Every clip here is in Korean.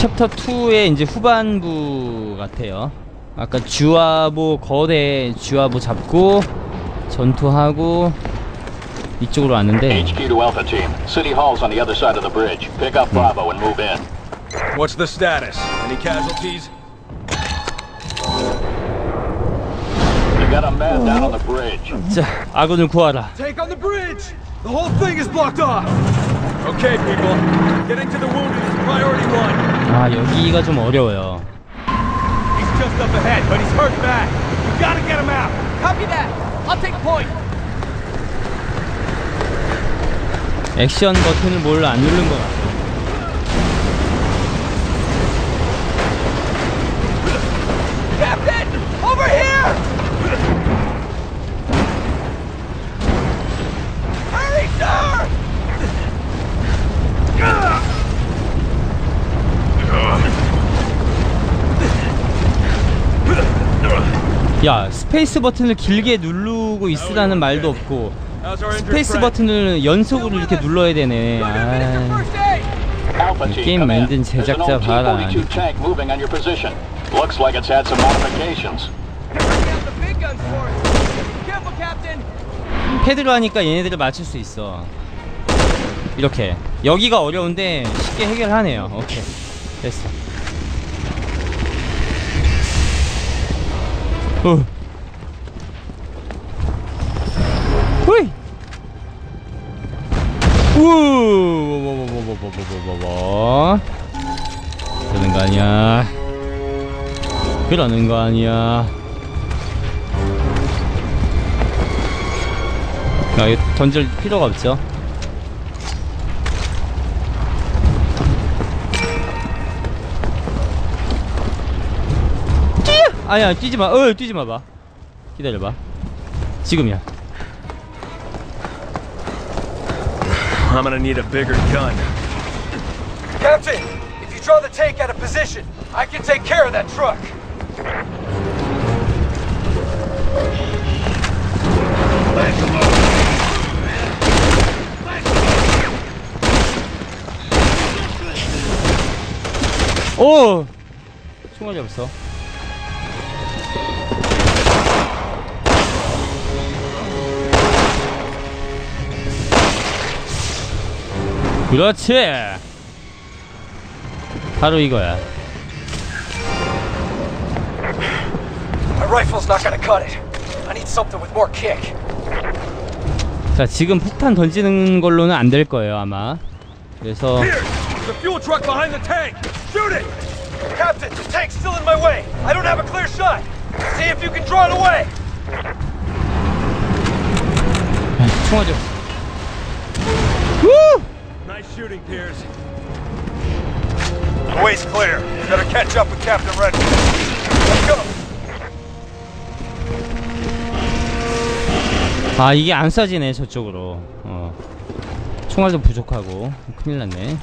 챕터 2의 이제 후반부 같아요. 아까 쥐와보 거대 쥐와보 잡고 전투하고 이쪽으로 왔는데 HQ to Alpha Team. City Hall's on the other side of the bridge. Pick up Bravo and move in. What's the status? Any casualties? You got a man down on the bridge. 자 아군을 구하라. Take on the bridge! The whole thing is blocked off! Okay, people. Getting to the wounded is priority one. 아 여기가 좀 어려워요. He's just up ahead, but he's hurt bad. We gotta get him out. Copy that. I'll take point. 액션 버튼을 뭘안 누른 것 같아. Captain, 야 스페이스 버튼을 길게 누르고 있으라는 말도 없고 스페이스? 버튼을 연속으로 이렇게 눌러야 되네. Look at Minister 아, First Aid! Alpha 이 Team, 게임. 만든 제작자 봐라. T-42 tank moving on your position. Looks like it's had some modifications. Bring out the big guns for us. Careful, Captain. 패드로 하니까 얘네들을 맞출 수 있어. 이렇게 여기가 어려운데 쉽게 해결하네요. 오케이 됐어. 어. 후이. 우와와와와와와와와와 그러는 거 아니야. 그러는 거 아니야. 아, 이거 던질 필요가 없죠. 뛰어! 아야 뛰지 마. 어 뛰지 마 봐. 기다려봐. 지금이야. I'm gonna need a bigger gun. Captain, if you draw the tank out of position, I can take care of that truck. 오! 총알이 없어. 그렇지! 바로 이거야. 자, 지금 폭탄 던지는 걸로는 안 될 거예요, 아마. 그래서 Here! There's a fuel truck behind the tank! Shoot it! Captain, the tank's still in my way. I don't have a clear shot. See if you can draw it away. 총알이 없어. 우! Nice shooting, Piers. The way's clear. Better catch up with Captain Red. Let's go. 아 이게 안 쏴지네 저쪽으로 어 총알도 부족하고 큰일 났네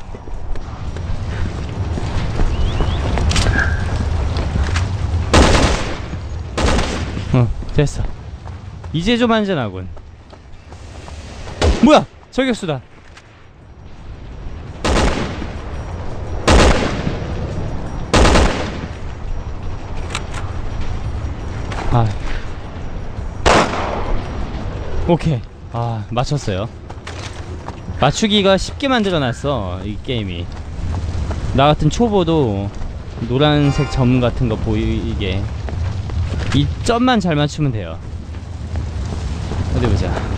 어 됐어 이제 좀 안전하군 뭐야 저격수다 아. 오케이. 아 맞췄어요. 맞추기가 쉽게 만들어놨어 이 게임이. 나 같은 초보도 노란색 점 같은 거 보이게 이 점만 잘 맞추면 돼요. 어디 보자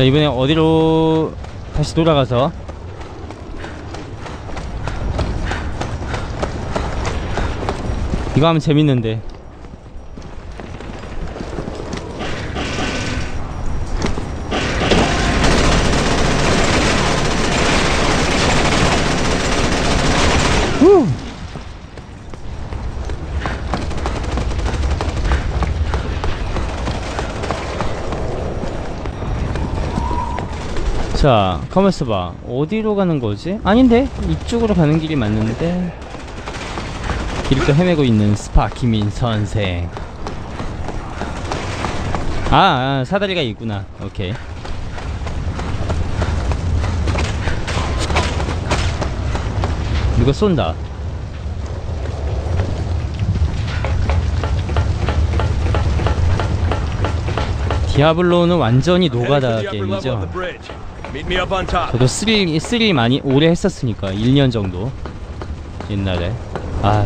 자 이번에 어디로 다시 돌아가서? 이거 하면 재밌는데 자, 가만 있어 봐. 어디로 가는 거지? 아닌데? 이쪽으로 가는 길이 맞는데? 길을 또 헤매고 있는 스파 김인 선생. 아, 아 사다리가 있구나 오케이 누가 쏜다 디아블로는 완전히 노가다 게임이죠 저도 3, 3 많이 오래 했었으니까 1년 정도 옛날에 아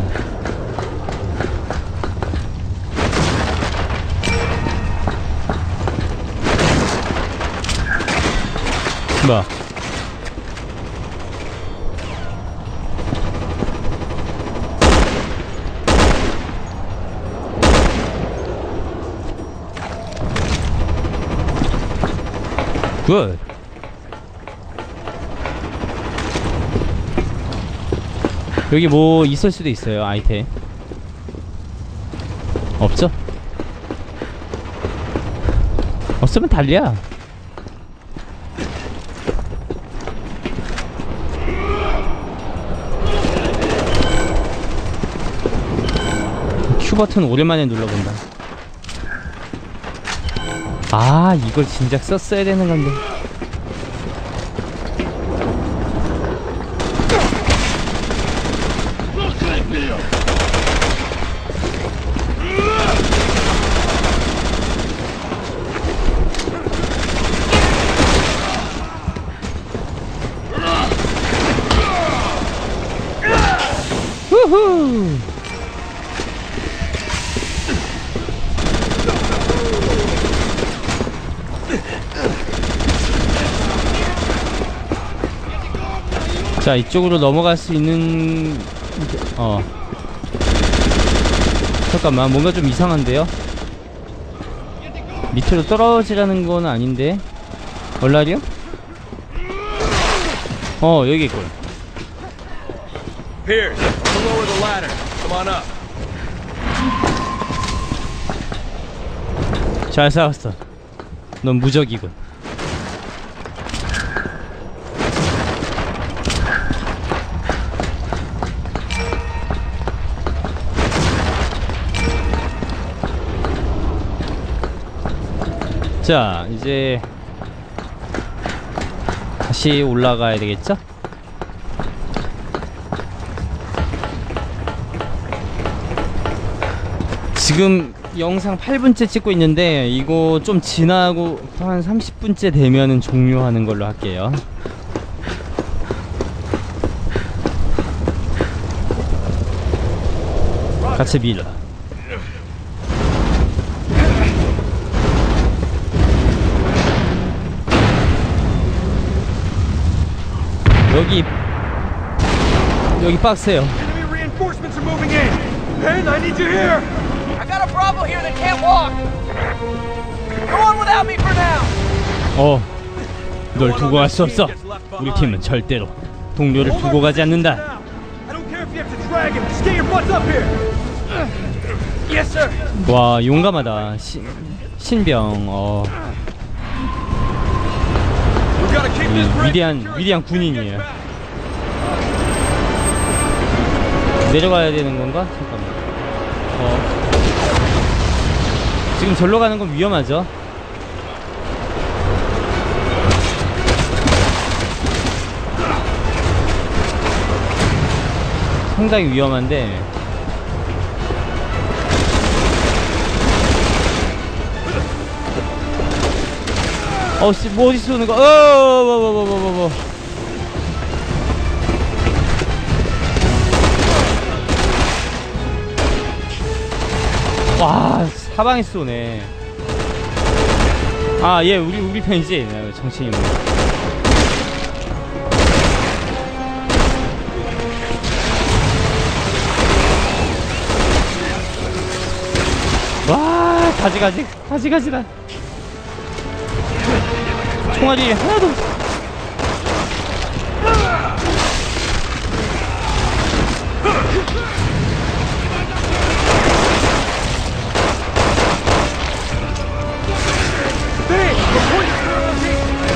뭐야 굿 여기 뭐 있을 수도 있어요 아이템. 없죠? 없으면 달리야 Q 버튼 오랜만에 눌러본다. 아 이걸 진작 썼어야 되는 건데 후후 자 이쪽으로 넘어갈 수 있는 어. 잠깐만 뭔가 좀 이상한데요? 밑으로 떨어지라는 건 아닌데? 얼라리요? 어 여기 있군. 잘 싸웠어. 넌 무적이군 자 이제 다시 올라가야 되겠죠? 지금 영상 8분째 찍고 있는데 이거 좀 지나고 한 30분째 되면은 종료하는 걸로 할게요. 같이 밀어. 여기 빡세요. Enemy reinforcements are moving in. Ben, I need you here. I got a Bravo here that can't walk. Go on without me for now. 어, 널 두고 갈 수 없어. 우리 팀은 절대로 동료를 두고 가지 않는다. 와 용감하다. 신, 신병. 어, 음, 위대한 위대한 군인이에요. 내려가야 되는 건가? 잠깐만. 어. 지금 절로 가는 건 위험하죠? 상당히 위험한데 어씨 뭐 어디 쏘는 거? 어뭐뭐뭐뭐뭐 와 사방에 쏘네. 아 얘 우리 우리 편이지 네, 정치인. 와 가지가지 가지가지다. 총알이 하나도.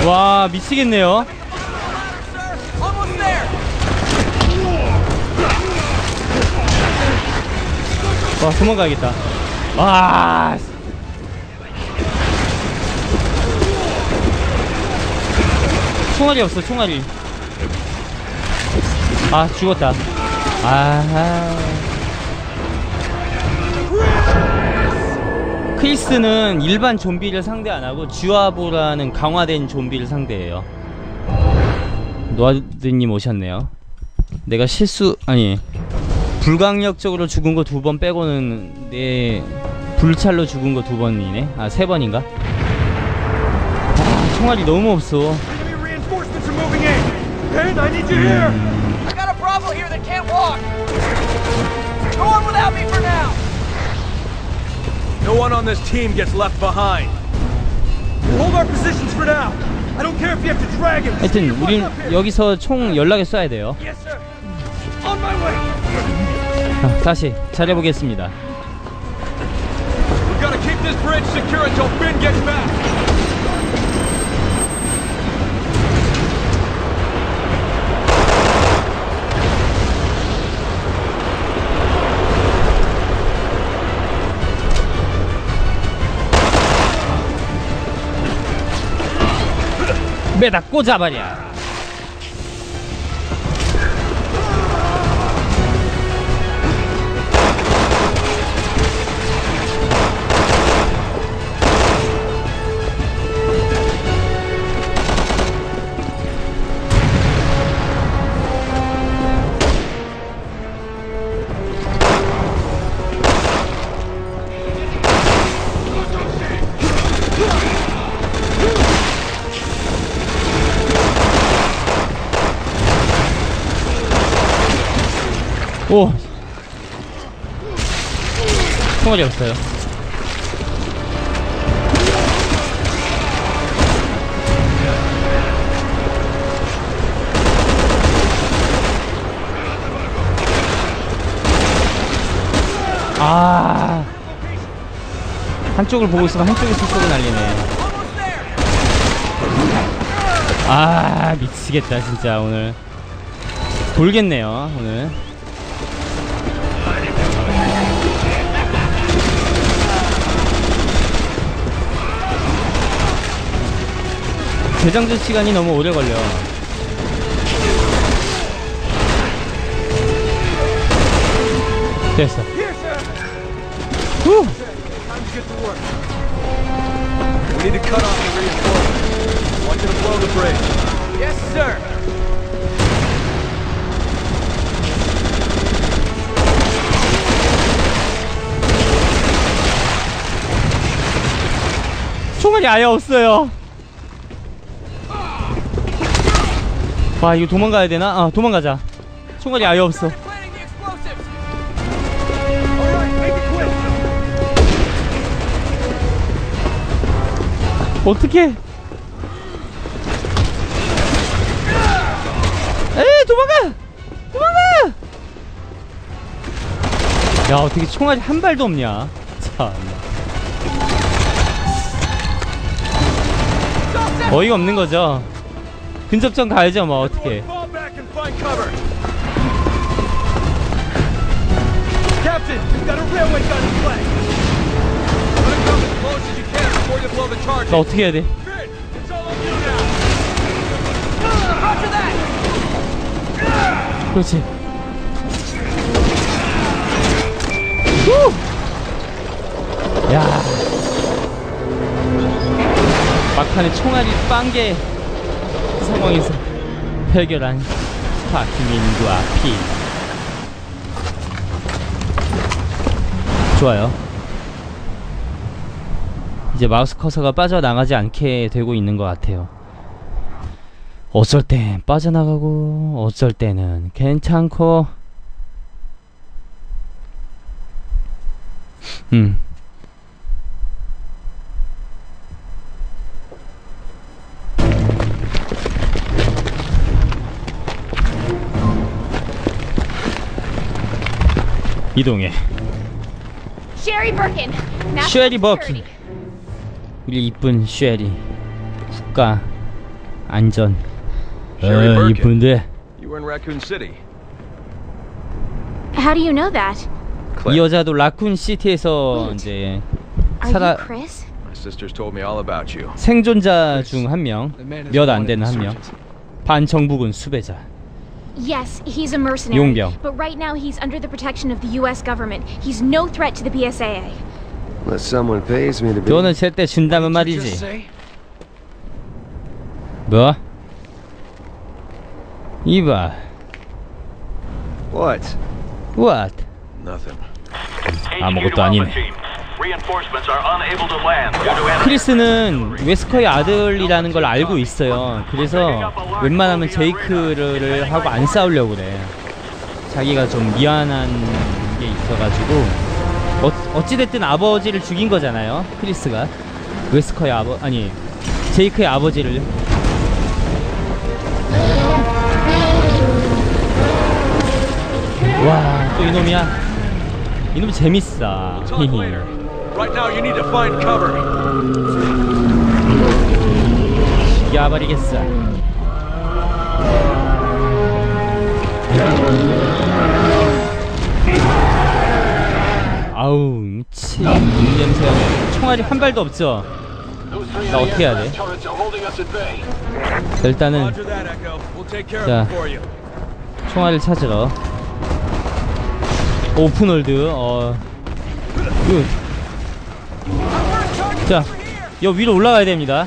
와 미치겠네요. 와 도망가야겠다. 와 총알이 없어 총알이. 아 죽었다. 아하. 크리스는 일반 좀비를 상대 안하고 쥐와보라는 강화된 좀비를 상대해요. 노아드님 오셨네요. 내가 실수 아니 불강력적으로 죽은 거 두 번 빼고는 내 불찰로 죽은 거 두 번이네. 아 세 번인가? 아 총알이 너무 없어. Enemy No one on this team gets left behind. Hold our positions for now. I don't care if you have to drag him. 하여튼 우린. 여기서 총 연락에 쏴야 돼요 Yes, sir. On my way. 자, 다시 잘해보겠습니다 We've got to keep this bridge secure until Ben gets back. 매다 꽂아버 오. 총알이 없어요. 아. 한쪽을 보고 있으면 한쪽에서 쏘고 날리네. 아 미치겠다 진짜 오늘. 돌겠네요 오늘 재장전 시간이 너무 오래 걸려 됐어. 후! Time to get to work. We need to cut off the reinforcements. I want you to blow the bridge. Yes, sir. 총알이 아예 없어요. 와 이거 도망가야 되나? 아 도망가자. 총알이 아예 없어. 어떻게? 에이 도망가! 도망가! 야 어떻게 총알이 한 발도 없냐? 참. 어이가 없는 거죠. 근접전 가야죠 뭐 어떻게? 나 어떻게 해야 돼? 그렇지. 후! 야. 막판에 총알이 빵개 상황에서 해결한 스파크민과 피. 좋아요. 이제 마우스 커서가 빠져나가지 않게 되고 있는 것 같아요. 어쩔 땐 빠져나가고 어쩔 때는 괜찮고 음 이동해 Sherry Birkin. National Sherry Birkin. Security. 우리 이쁜 쉐리 국가 안전 Sherry 어. 이쁜데? 이 여자도 라쿤 시티에서 이제 살아 you Chris? My sisters told me all about you. 생존자 중 한 명, 몇 안 되는 한 명. 반정부군 수배자. Yes, he's a mercenary. 용병. But right now he's under the protection of the US government. He's no threat to the PSAA. Unless someone pays me to be. 돈을 제때 준다면 Did you 말이지. just say? 뭐? 이봐. What? What? Nothing. 아무것도 아니 크리스는 웨스커의 아들이라는 걸 알고 있어요. 그래서 웬만하면 제이크를 하고 안 싸우려고 그래. 자기가 좀 미안한 게 있어가지고 어, 어찌됐든 아버지를 죽인 거잖아요. 크리스가 웨스커의 아버 아니 제이크의 아버지를 와 또 이놈이야. 이놈 재밌어. Right now, you need to find cover. 죽여버리겠어. 아우 미치 냄새 총알이 한 발도 없죠 나 어떻게 해야 돼? 자, 일단은 자. 총알을 찾으러 open world 어 good. 자, 여 위로 올라가야 됩니다.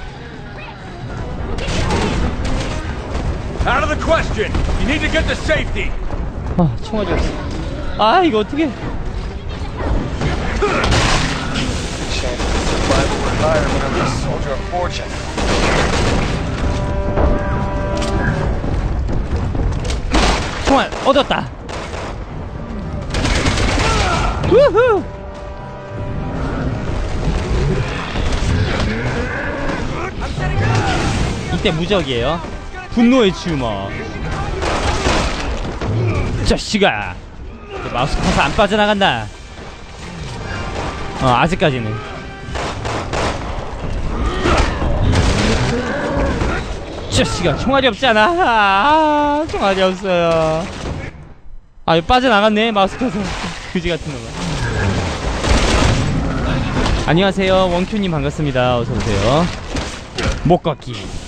Out of the question. You need to get to safety. 아, 총알이 없어. 아, 이거 어떻게? 총알 얻었다. 우후. 이때 무적이에요. 분노의 주먹. 자식아. 이제 마우스 커서 안 빠져나간다. 어, 아직까지는. 자식아, 총알이 없잖아. 아, 총알이 없어요. 아, 빠져나갔네, 마우스 커서. 그지 같은 놈아. 안녕하세요, 원큐님 반갑습니다. 어서오세요. 못 걷기.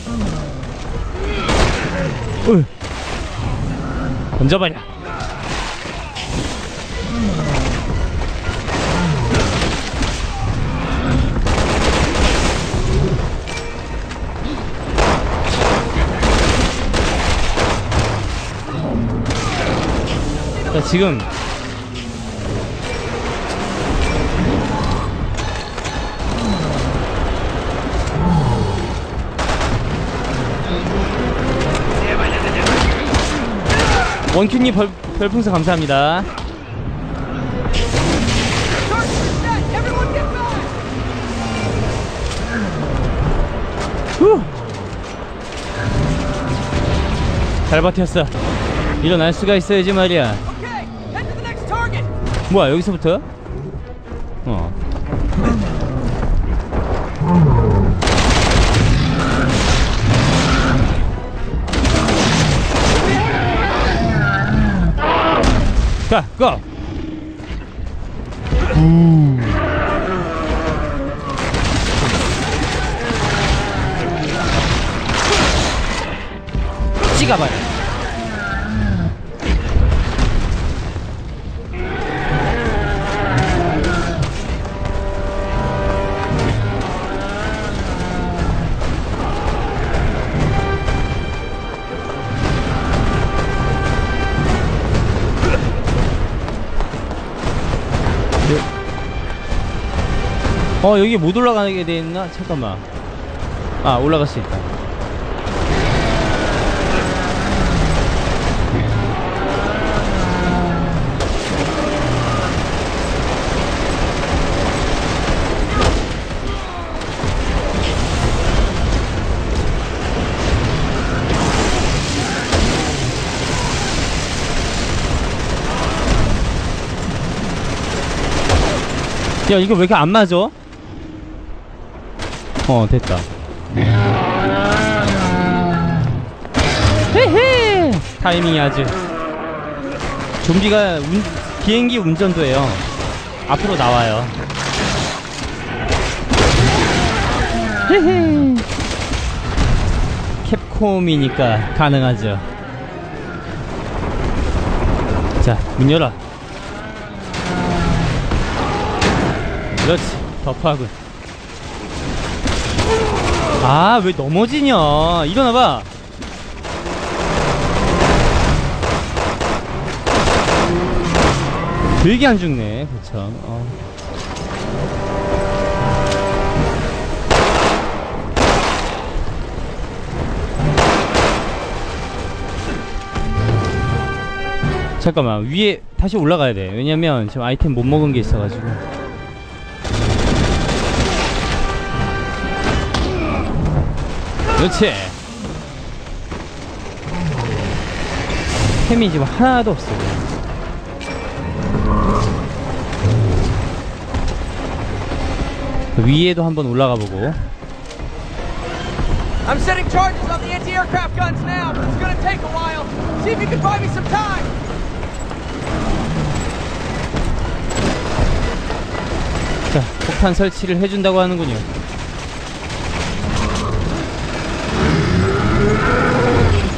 으. 자, 지금 원큐님 별, 별풍선 감사합니다. 후. 잘 버텼어. 일어날 수가 있어야지 말이야. 뭐야 여기서부터? 가, 고! 찍 어 여기 못 올라가게 돼 있나? 잠깐만. 아 올라갈 수 있다. 야 이거 왜 이렇게 안 맞아? 어 됐다 헤헤 타이밍이 아주 좀비가 운, 비행기 운전도 해요 앞으로 나와요 헤헤 캡콤이니까 가능하죠. 자, 문 열어. 그렇지. 버프하군. 아, 왜 넘어지냐. 일어나봐. 되게 안 죽네, 그쵸. 어. 잠깐만 위에 다시 올라가야 돼 왜냐면 지금 아이템 못 먹은 게 있어가지고 그렇지 템이 지금 하나도 없어 그 위에도 한번 올라가 보고 I'm setting charges on the anti-aircraft guns now, but it's gonna take a while. See if you can buy me some time. 자 폭탄 설치를 해준다고 하는군요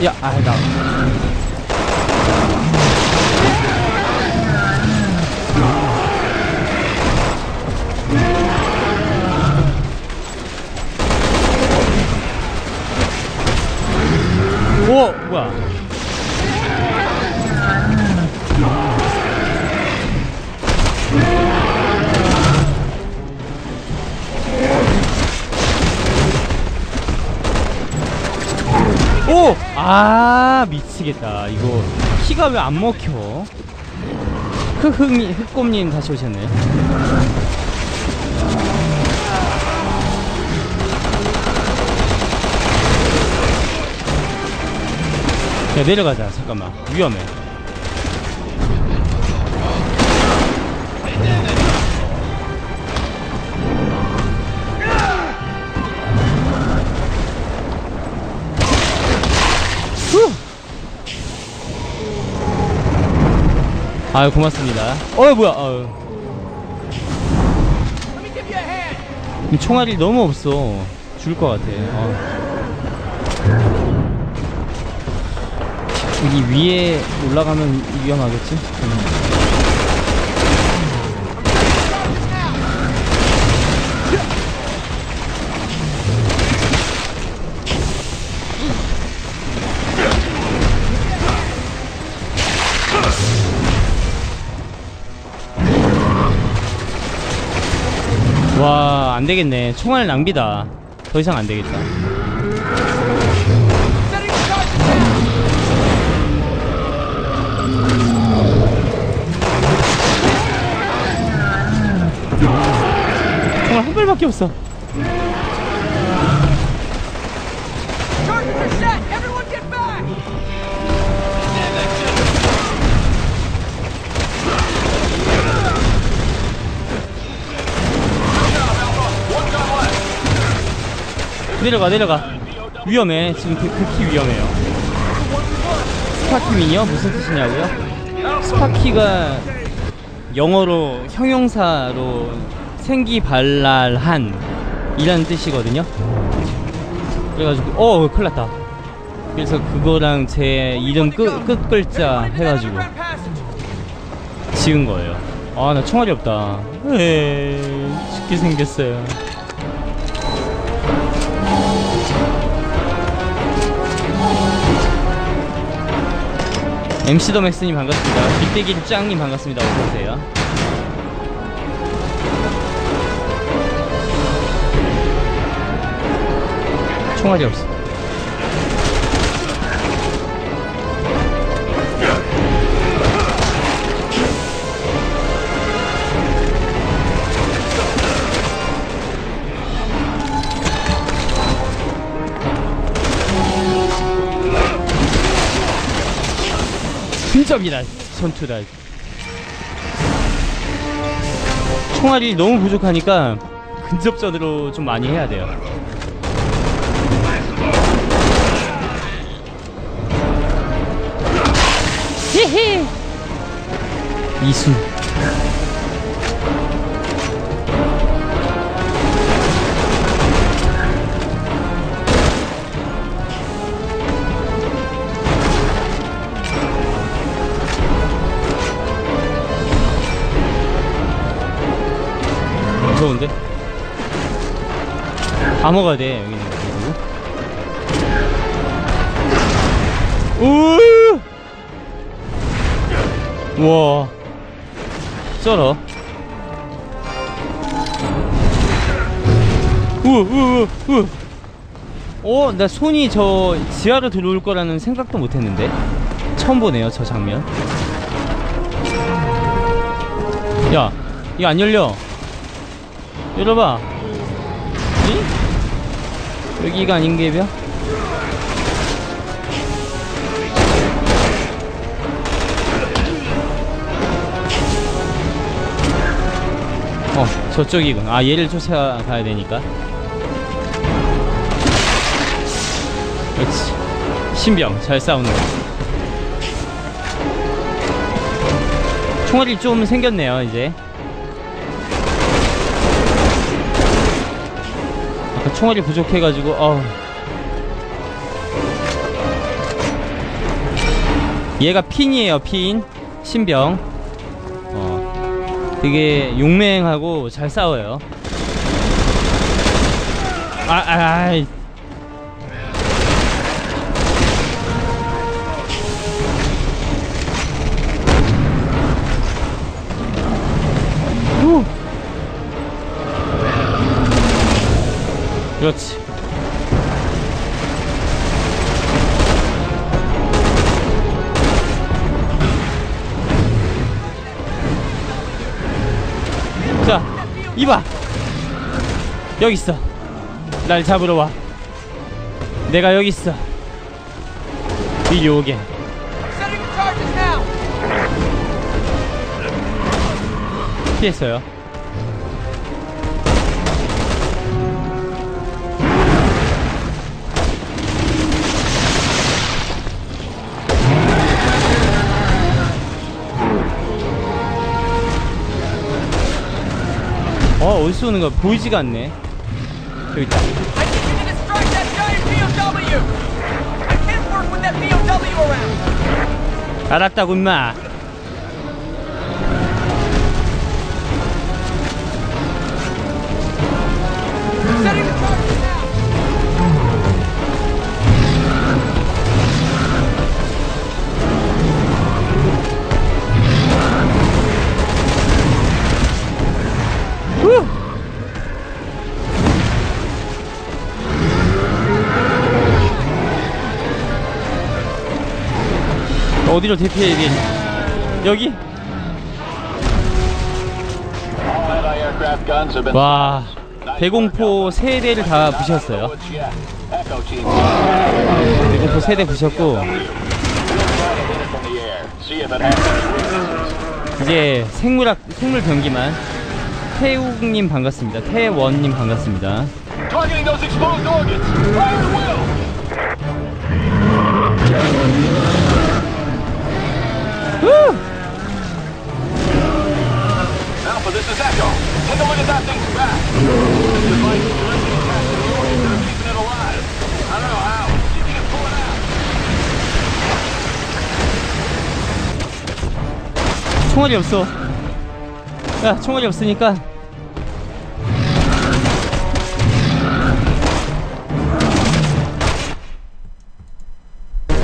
야 아나 오뭐 미치겠다. 이거 키가 왜 안 먹혀? 흑흑님 흑곰님 다시 오셨네. 야 내려가자. 잠깐만. 위험해 아유 고맙습니다 어 뭐야 아유 hand. 총알이 너무 없어 죽을 것 같아 어. 여기 위에 올라가면 위험하겠지? 음. 와 안되겠네. 총알 낭비다. 더 이상 안되겠다. 총알 한 발밖에 없어 내려가 내려가. 위험해. 지금 그, 극히 위험해요. 스파키민이요? 무슨 뜻이냐고요? 스파키가 영어로 형용사로 생기발랄한 이라는 뜻이거든요. 그래가지고 어 큰일 났다. 그래서 그거랑 제 이름 끝, 끝 글자 해가지고. 지은 거예요. 아 나 총알이 없다. 에이 죽게 생겼어요 MC 더 맥스님 반갑습니다. 빅대기 짱님 반갑습니다. 어서오세요. 총알이 없어. 근접이다 전투다. 총알이 너무 부족하니까 근접전으로 좀 많이 해야 돼요. 히히! 이수 무서운데? 다 먹어야 돼 여기는 그리고 우 우와 쩔어 우우우우 어, 나 손이 저 지하로 들어올 거라는 생각도 못 했는데. 처음 보네요, 저 장면. 야, 이거 안 열려. 열어봐. 이? 여기가 아닌 게벼? 어, 저쪽이군. 아, 얘를 쫓아가야 되니까. 그렇지. 신병, 잘 싸우는 거. 총알이 좀 생겼네요, 이제. 총알이 부족해가지고, 어우. 얘가 핀이에요, 핀. 신병. 어. 되게 용맹하고 잘 싸워요. 아, 아, 아 이봐. 여기 있어. 날 잡으러 와. 내가 여기 있어. 이리 오게. 피했어요. 어, 어디서 오는 거야? 보이지가 않네. 여기 있다. To destroy 어디로 대피해야 돼? 여기? 와, 대공포 세 대를 다 부셨어요. 대공포 세대 부셨고. 이제 생물학 생물 병기만 태욱님 반갑습니다. 태원님 반갑습니다. 총알이 없어. 야, 총알이 없으니까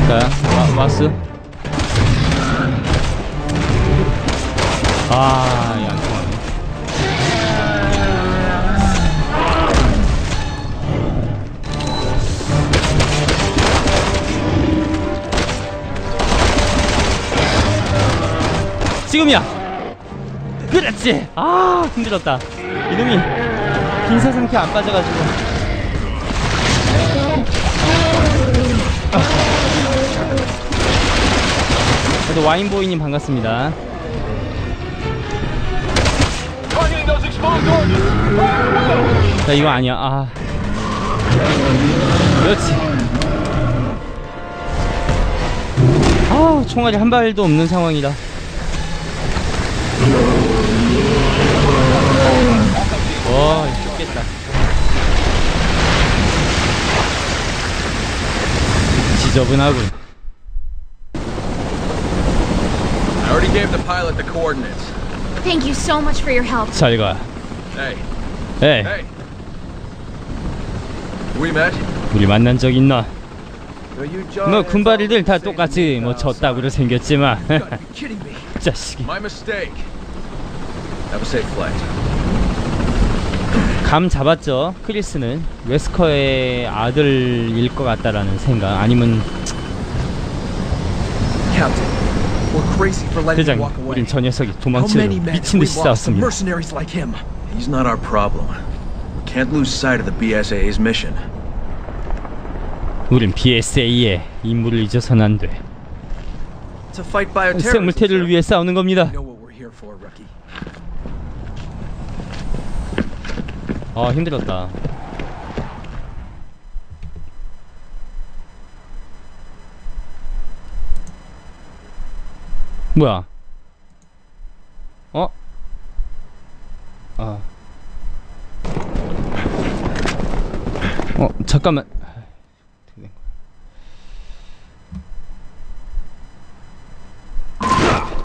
자, 와, 마스. 아. 지금이야. 그렇지. 아 힘들었다. 이놈이 빈사 상태 안 빠져가지고. 아. 그래도 와인보이님 반갑습니다. 자 이거 아니야. 아. 그렇지. 아 총알이 한 발도 없는 상황이다. 지저분하군. I already gave the pilot the coordinates. Thank you so much for your help. 잘 가. Hey, 에 Hey. We met? 우리 만난 적 있나? 뭐 군바리들 다 똑같이 뭐. 졌다구로 생겼지만. 자식이 My mistake. Have a safe flight. 감 잡았죠 크리스는 웨스커의 아들일 것 같다라는 생각 아니면 Captain, we're crazy for letting 대장 him walk away. 우린 저 녀석이 have 미친 듯이 싸웠습니다 mercenaries like him? He's not our problem. We can't lose sight of the BSAA's mission. 우린 BSA의 임무를 잊어서는 안돼 fight bioterrorism. 생물태를 sir. 위해 싸우는 겁니다 You know what we're here for, rookie. 아 힘들었다 뭐야 어? 아. 어 잠깐만?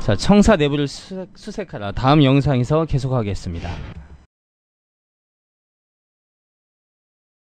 자 청사 내부를 수색, 수색하라 다음 영상에서 계속하겠습니다